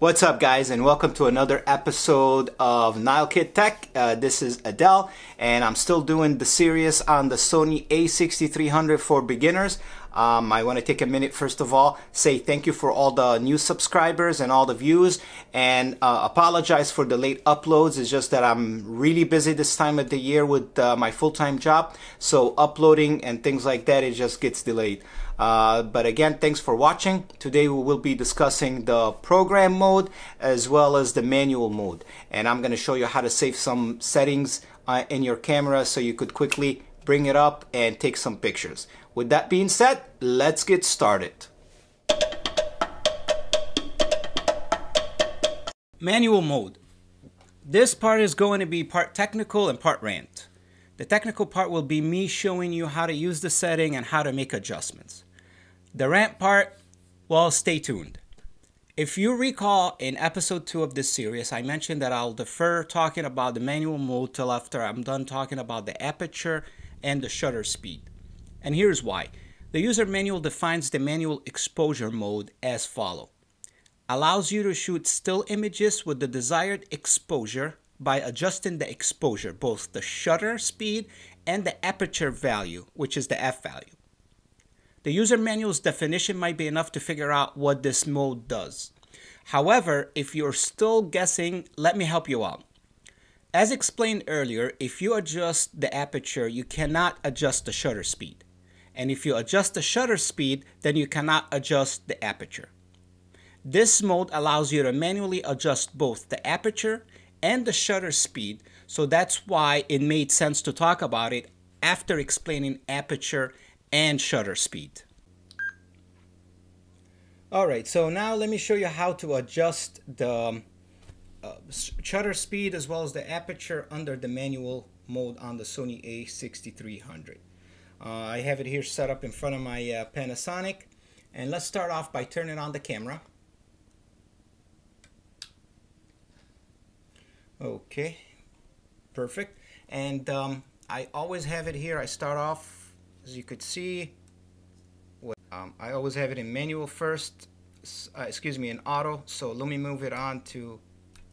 What's up, guys, and welcome to another episode of Nile Kid Tech. Uh, this is Adele, and I'm still doing the series on the Sony a6300 for beginners. Um, I want to take a minute, first of all, say thank you for all the new subscribers and all the views, and uh, apologize for the late uploads. It's just that I'm really busy this time of the year with uh, my full-time job, so uploading and things like that, it just gets delayed. Uh, but again, thanks for watching. Today we will be discussing the program mode as well as the manual mode. And I'm going to show you how to save some settings uh, in your camera so you could quickly bring it up and take some pictures. With that being said, let's get started. Manual mode. This part is going to be part technical and part rant. The technical part will be me showing you how to use the setting and how to make adjustments. The rant part, well, stay tuned. If you recall in episode 2 of this series, I mentioned that I'll defer talking about the manual mode till after I'm done talking about the aperture and the shutter speed. And here's why. The user manual defines the manual exposure mode as follow. Allows you to shoot still images with the desired exposure by adjusting the exposure, both the shutter speed and the aperture value, which is the f value. The user manual's definition might be enough to figure out what this mode does. However, if you're still guessing, let me help you out. As explained earlier, if you adjust the aperture, you cannot adjust the shutter speed. And if you adjust the shutter speed, then you cannot adjust the aperture. This mode allows you to manually adjust both the aperture and the shutter speed, so that's why it made sense to talk about it after explaining aperture and shutter speed. Alright, so now let me show you how to adjust the um, uh, shutter speed as well as the aperture under the manual mode on the Sony a6300. Uh, I have it here set up in front of my uh, Panasonic and let's start off by turning on the camera. Okay, perfect. And um, I always have it here. I start off, as you could see, um, I always have it in manual first, uh, excuse me, in auto. So let me move it on to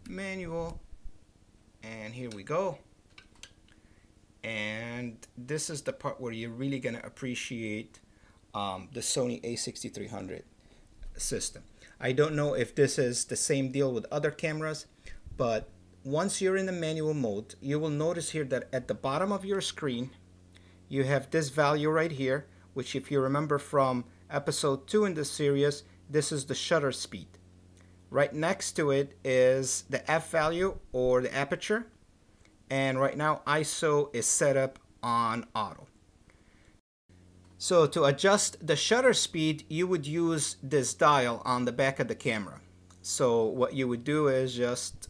manual. And here we go. And this is the part where you're really going to appreciate um, the Sony a6300 system. I don't know if this is the same deal with other cameras, but once you're in the manual mode, you will notice here that at the bottom of your screen, you have this value right here, which if you remember from episode 2 in this series, this is the shutter speed. Right next to it is the f value or the aperture. And right now ISO is set up on auto. So to adjust the shutter speed, you would use this dial on the back of the camera. So what you would do is just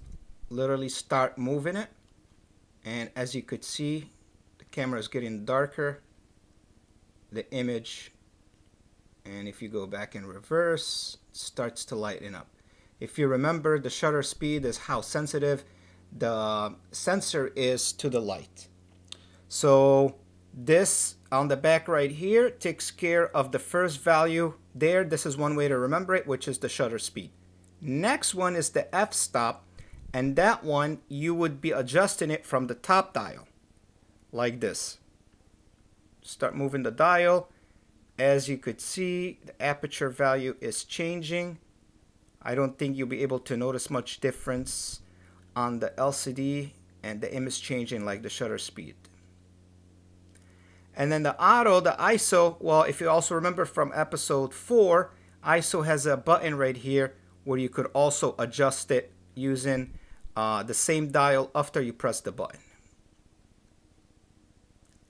literally start moving it and as you could see camera is getting darker. The image and if you go back in reverse starts to lighten up. If you remember the shutter speed is how sensitive the sensor is to the light. So this on the back right here takes care of the first value there. This is one way to remember it which is the shutter speed. Next one is the f-stop and that one you would be adjusting it from the top dial like this. Start moving the dial. As you could see the aperture value is changing. I don't think you'll be able to notice much difference on the LCD and the image changing like the shutter speed. And then the auto the ISO well if you also remember from episode 4 ISO has a button right here where you could also adjust it using uh, the same dial after you press the button.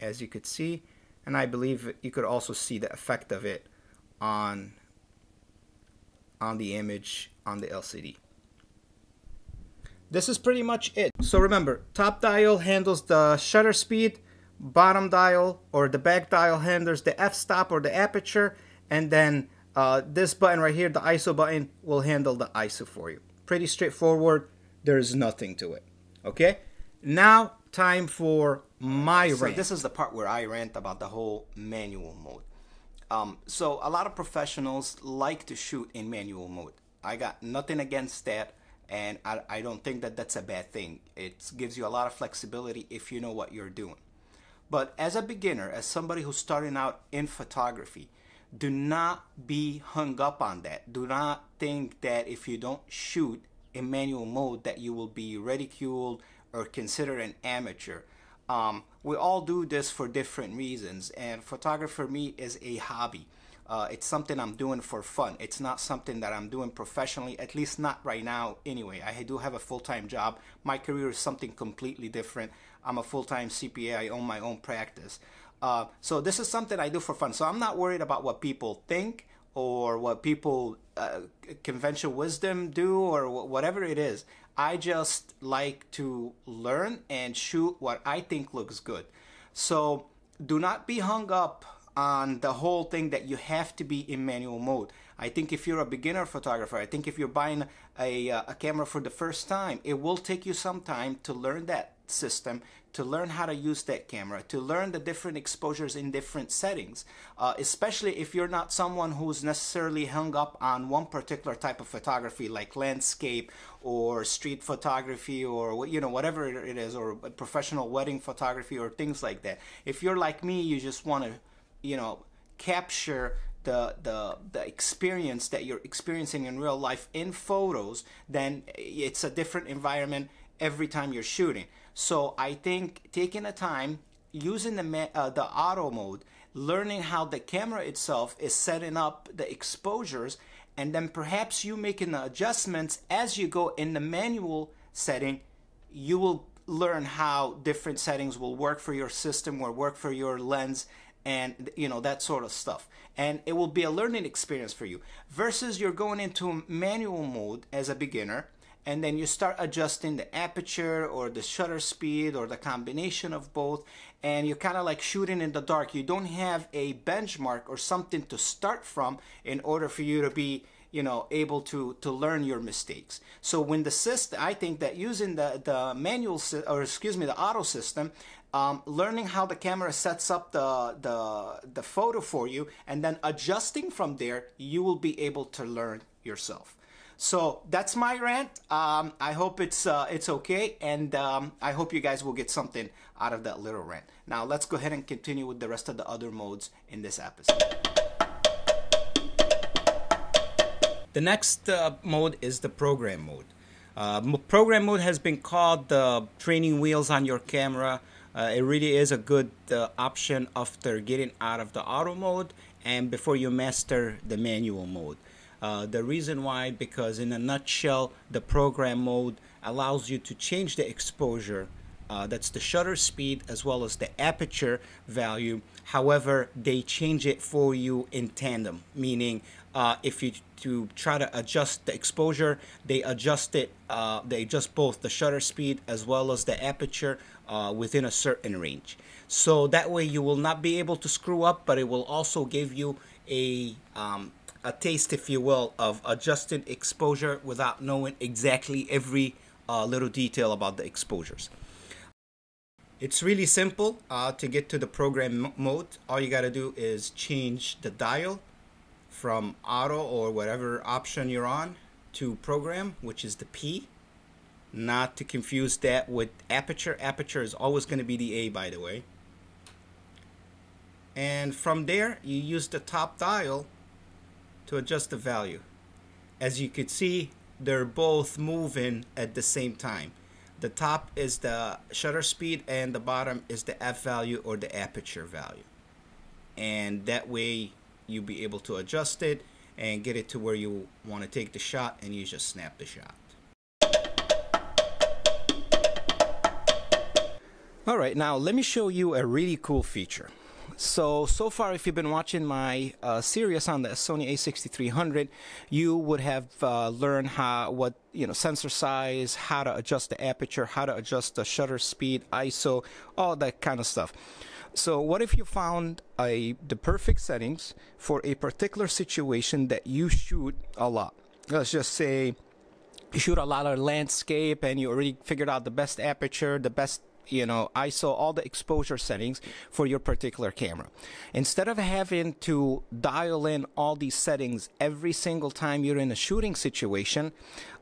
As you could see, and I believe you could also see the effect of it on, on the image on the LCD. This is pretty much it. So remember, top dial handles the shutter speed, bottom dial or the back dial handles the f-stop or the aperture, and then uh, this button right here, the ISO button, will handle the ISO for you. Pretty straightforward there's nothing to it. Okay? Now, time for my so rant. This is the part where I rant about the whole manual mode. Um, so, a lot of professionals like to shoot in manual mode. I got nothing against that, and I, I don't think that that's a bad thing. It gives you a lot of flexibility if you know what you're doing. But as a beginner, as somebody who's starting out in photography, do not be hung up on that. Do not think that if you don't shoot in manual mode that you will be ridiculed or considered an amateur. Um, we all do this for different reasons, and photography for me is a hobby. Uh, it's something I'm doing for fun. It's not something that I'm doing professionally, at least not right now anyway. I do have a full time job. My career is something completely different. I'm a full time CPA, I own my own practice. Uh, so this is something I do for fun. So I'm not worried about what people think or what people uh, conventional wisdom do or whatever it is. I just like to learn and shoot what I think looks good. So do not be hung up on the whole thing that you have to be in manual mode. I think if you're a beginner photographer, I think if you're buying a, uh, a camera for the first time, it will take you some time to learn that system to learn how to use that camera, to learn the different exposures in different settings, uh, especially if you're not someone who's necessarily hung up on one particular type of photography like landscape or street photography or you know whatever it is or professional wedding photography or things like that. If you're like me, you just want to, you know, capture the, the the experience that you're experiencing in real life in photos, then it's a different environment every time you're shooting. So I think taking the time, using the uh, the auto mode, learning how the camera itself is setting up the exposures, and then perhaps you making the adjustments as you go in the manual setting, you will learn how different settings will work for your system or work for your lens and you know that sort of stuff. And it will be a learning experience for you. Versus you're going into manual mode as a beginner and then you start adjusting the aperture or the shutter speed or the combination of both and you're kind of like shooting in the dark. You don't have a benchmark or something to start from in order for you to be you know able to to learn your mistakes. So when the system i think that using the the manual or excuse me the auto system um, learning how the camera sets up the, the the photo for you and then adjusting from there you will be able to learn yourself so that's my rant. Um, I hope it's uh, it's okay, and um, I hope you guys will get something out of that little rant. Now let's go ahead and continue with the rest of the other modes in this episode. The next uh, mode is the program mode. Uh, program mode has been called the training wheels on your camera. Uh, it really is a good uh, option after getting out of the auto mode and before you master the manual mode. Uh, the reason why, because in a nutshell, the program mode allows you to change the exposure. Uh, that's the shutter speed as well as the aperture value. However, they change it for you in tandem, meaning uh, if you to try to adjust the exposure, they adjust it. Uh, they adjust both the shutter speed as well as the aperture uh, within a certain range. So that way you will not be able to screw up, but it will also give you a um, a taste, if you will, of adjusted exposure without knowing exactly every uh, little detail about the exposures. It's really simple uh, to get to the program mode. All you got to do is change the dial from auto or whatever option you're on to program, which is the P. Not to confuse that with aperture. Aperture is always going to be the A, by the way. And from there, you use the top dial to adjust the value. As you could see, they're both moving at the same time. The top is the shutter speed and the bottom is the f value or the aperture value. And that way you'll be able to adjust it and get it to where you want to take the shot and you just snap the shot. Alright, now let me show you a really cool feature. So, so far, if you've been watching my uh, series on the Sony a6300, you would have uh, learned how, what, you know, sensor size, how to adjust the aperture, how to adjust the shutter speed, ISO, all that kind of stuff. So, what if you found a, the perfect settings for a particular situation that you shoot a lot? Let's just say you shoot a lot of landscape and you already figured out the best aperture, the best you know ISO all the exposure settings for your particular camera. Instead of having to dial in all these settings every single time you're in a shooting situation,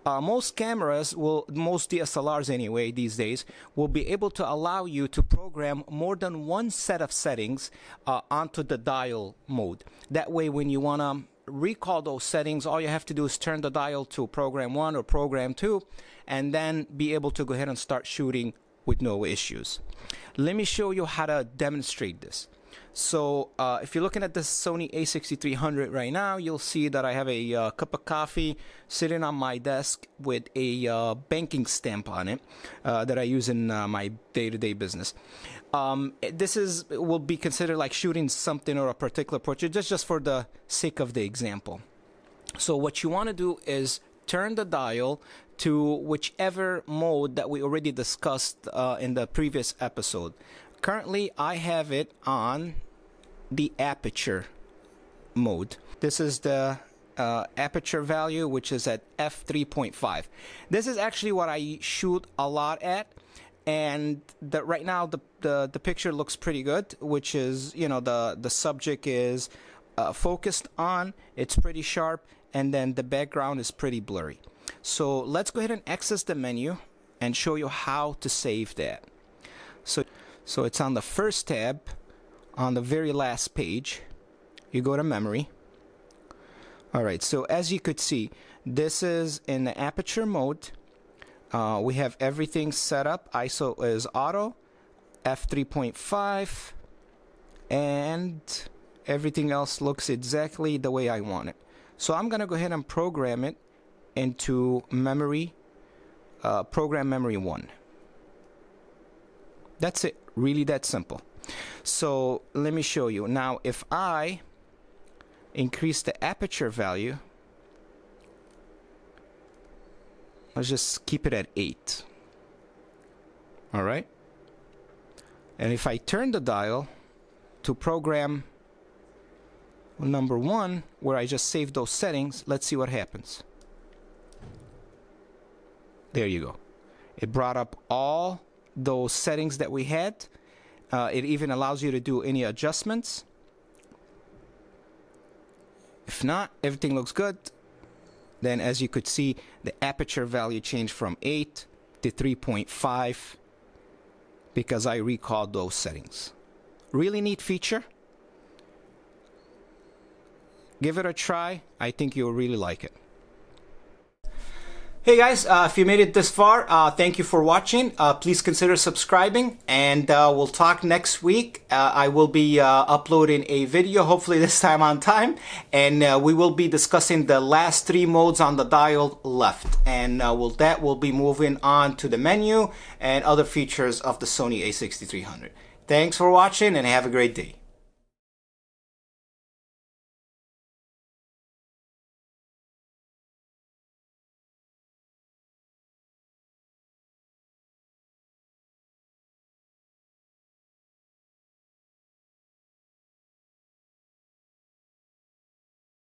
uh, most cameras will, most DSLRs anyway these days, will be able to allow you to program more than one set of settings uh, onto the dial mode. That way, when you want to recall those settings, all you have to do is turn the dial to program one or program two, and then be able to go ahead and start shooting with no issues. Let me show you how to demonstrate this. So uh, if you're looking at the Sony a6300 right now, you'll see that I have a uh, cup of coffee sitting on my desk with a uh, banking stamp on it uh, that I use in uh, my day-to-day business. Um, this is will be considered like shooting something or a particular portrait, just just for the sake of the example. So what you want to do is turn the dial to whichever mode that we already discussed uh, in the previous episode. Currently, I have it on the aperture mode. This is the uh, aperture value, which is at f3.5. This is actually what I shoot a lot at, and the, right now the, the the picture looks pretty good. Which is, you know, the the subject is uh, focused on. It's pretty sharp, and then the background is pretty blurry. So let's go ahead and access the menu and show you how to save that. So, so it's on the first tab on the very last page. You go to memory. Alright, so as you could see, this is in the aperture mode. Uh, we have everything set up. ISO is auto, f3.5, and everything else looks exactly the way I want it. So I'm going to go ahead and program it into memory, uh, program memory 1. That's it. Really that simple. So let me show you. Now if I increase the aperture value, let's just keep it at 8. Alright? And if I turn the dial to program number 1, where I just saved those settings, let's see what happens. There you go. It brought up all those settings that we had. Uh, it even allows you to do any adjustments. If not, everything looks good. Then as you could see, the aperture value changed from 8 to 3.5 because I recalled those settings. Really neat feature. Give it a try. I think you'll really like it. Hey guys, uh, if you made it this far, uh, thank you for watching. Uh, please consider subscribing and uh, we'll talk next week. Uh, I will be uh, uploading a video, hopefully this time on time, and we will be discussing the last three modes on the dial left. And we'll, that will be moving on to the menu and other features of the Sony a6300. Thanks for watching and have a great day.